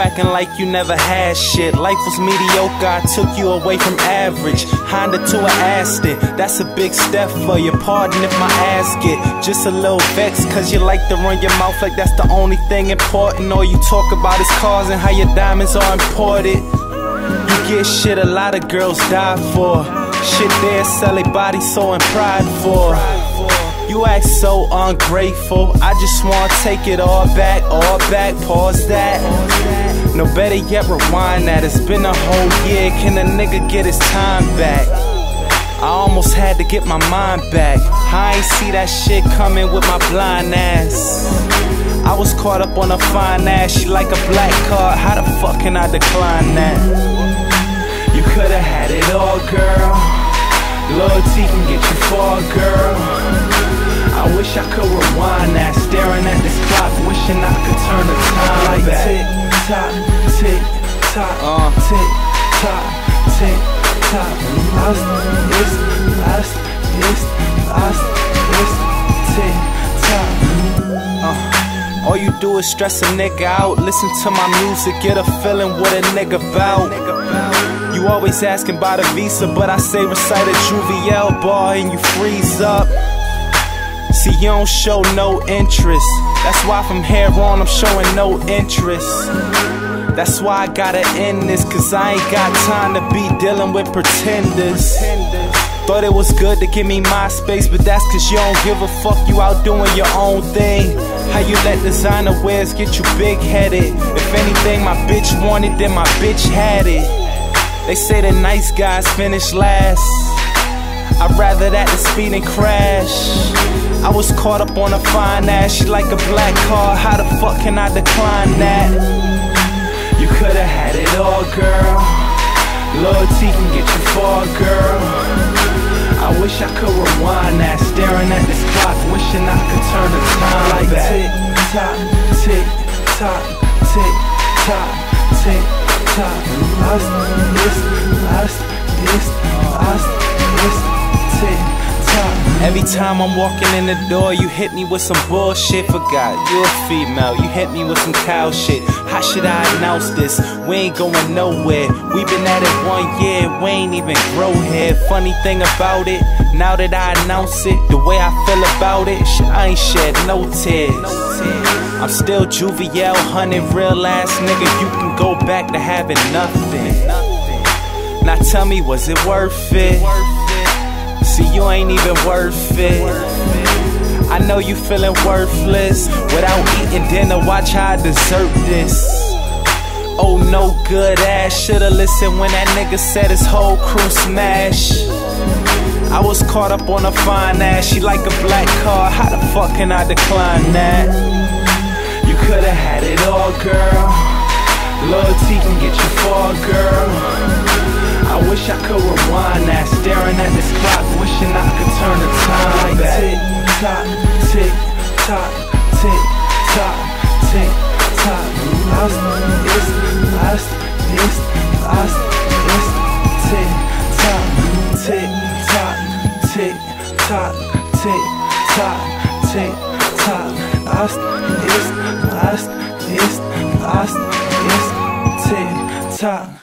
acting like you never had shit. Life was mediocre, I took you away from average. Honda to an Aston, that's a big step for you. Pardon if my ass get just a little vexed, cause you like to run your mouth like that's the only thing important. All you talk about is cars and how your diamonds are imported. You get shit a lot of girls die for. Shit they sell a body so in pride for. You act so ungrateful. I just wanna take it all back, all back, pause that. No better yet, rewind that. It's been a whole year. Can a nigga get his time back? I almost had to get my mind back. I ain't see that shit coming with my blind ass. I was caught up on a fine ass. She like a black card. How the fuck can I decline that? You could've had it all, girl. Loyalty can get you far, girl. Clock, I could turn the time like Tick, tock, tick, tock, uh. tick, tock, tick, tock. Last, ist, last, ist, last, ist, tick, tock. Uh. All you do is stress a nigga out. Listen to my music, get a feeling what a nigga bout You always asking about a visa But I say recite a Juveyel bar and you freeze up See, you don't show no interest. That's why from here on I'm showing no interest. That's why I gotta end this, cause I ain't got time to be dealing with pretenders. Thought it was good to give me my space, but that's cause you don't give a fuck, you out doing your own thing. How you let designer wears get you big headed? If anything my bitch wanted, then my bitch had it. They say the nice guys finish last. I'd rather that than speed and crash. I was caught up on a fine ass, she like a black car, how the fuck can I decline that? You could've had it all, girl. Loyalty can get you far, girl. I wish I could rewind that, staring at this clock, wishing I could turn the time like back. Tick tock, tick tock, tick tock, tick tock. Last, this, last, this, this. Every time I'm walking in the door, you hit me with some bullshit. Forgot you're a female, you hit me with some cow shit. How should I announce this? We ain't going nowhere. We been at it one year, we ain't even grow here. Funny thing about it, now that I announce it, the way I feel about it, I ain't shed no tears. I'm still Juveyel, hunting real ass nigga. You can go back to having nothing. Now tell me, was it worth it? See, you ain't even worth it. I know you feeling worthless without eating dinner. Watch how I deserve this. Oh, no good ass. Shoulda listened when that nigga said his whole crew smash. I was caught up on a fine ass. She like a black car. How the fuck can I decline that? You coulda had it all, girl. Loyalty can get you far, girl. I wish I could rewind that Staring at this clock, wishing I could turn the time back. Tick tock, tick tock, tick tock, tick tock. Last is, last is, last is Tick tock, tick tock, tick tock, tick tock, tick tock. Last is, last is, last is Tick tock